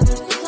love.